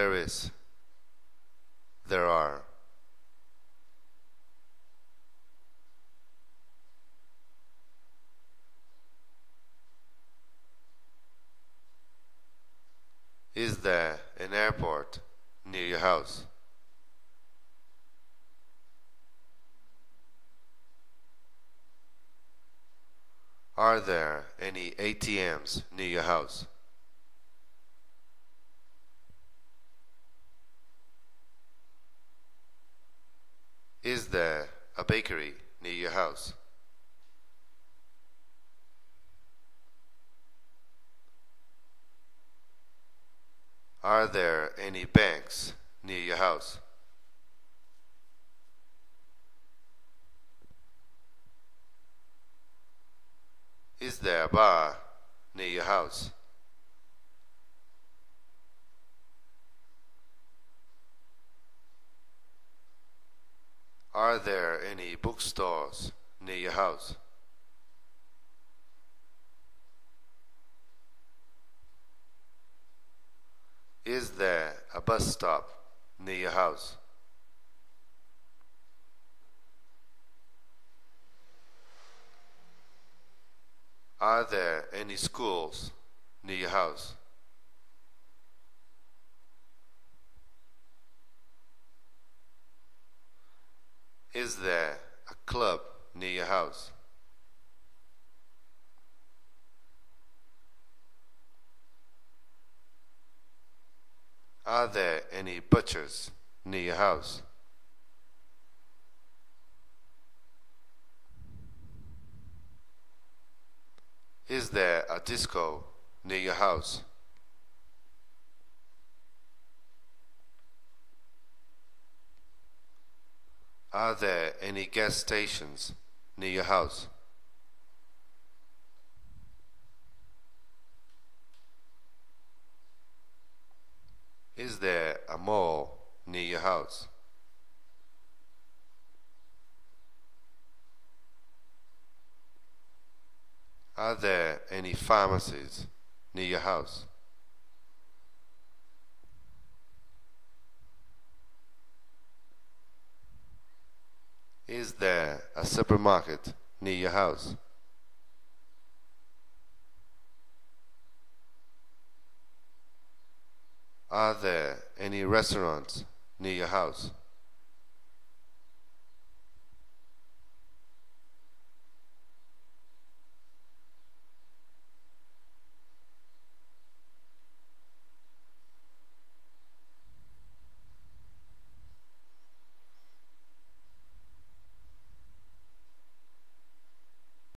There is. There are. Is there an airport near your house? Are there any ATMs near your house? Is there a bakery near your house? Are there any banks near your house? Is there a bar near your house? Are there any bookstores near your house? Is there a bus stop near your house? Are there any schools near your house? Is there a club near your house? Are there any butchers near your house? Is there a disco near your house? Are there any gas stations near your house? Is there a mall near your house? Are there any pharmacies near your house? Is there a supermarket near your house? Are there any restaurants near your house?